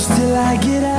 close till I get out.